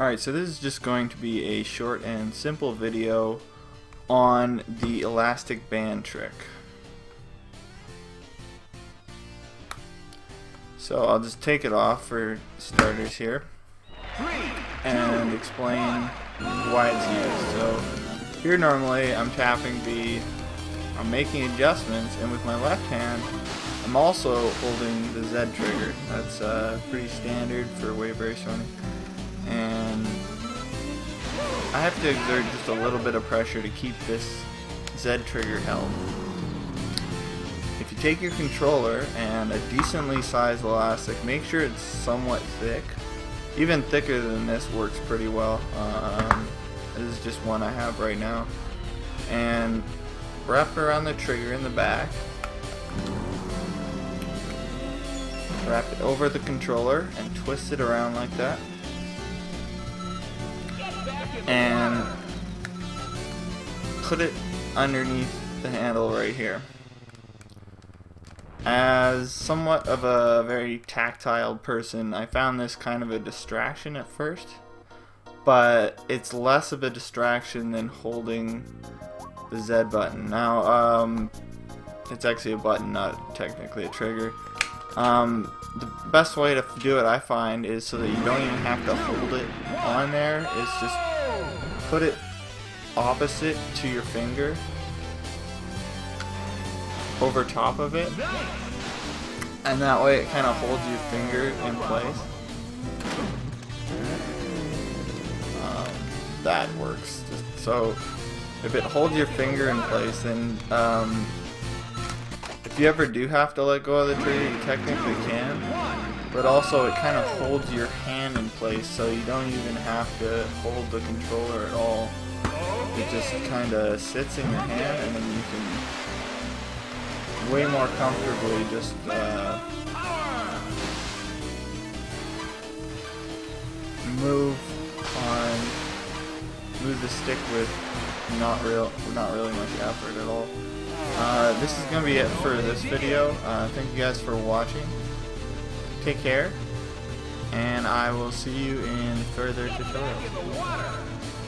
Alright, so this is just going to be a short and simple video on the elastic band trick. So I'll just take it off for starters here and explain why it's used. So here normally I'm tapping B, I'm making adjustments, and with my left hand I'm also holding the Z trigger. That's uh, pretty standard for wave race running I have to exert just a little bit of pressure to keep this Z trigger held. If you take your controller and a decently sized elastic, make sure it's somewhat thick. Even thicker than this works pretty well. Um, this is just one I have right now. And wrap around the trigger in the back. Wrap it over the controller and twist it around like that and put it underneath the handle right here. As somewhat of a very tactile person, I found this kind of a distraction at first, but it's less of a distraction than holding the Z button. Now, um, it's actually a button, not technically a trigger. Um, the best way to do it, I find, is so that you don't even have to hold it on there. Is just put it opposite to your finger. Over top of it. And that way it kind of holds your finger in place. Um, that works. So if it holds your finger in place then um, you ever do have to let go of the trigger you technically can but also it kind of holds your hand in place so you don't even have to hold the controller at all. It just kind of sits in your hand and then you can way more comfortably just uh, move on, move the stick with not real, not really much effort at all. Uh, this is going to be it for this video. Uh, thank you guys for watching. Take care, and I will see you in further tutorials.